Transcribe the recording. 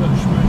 görüşmek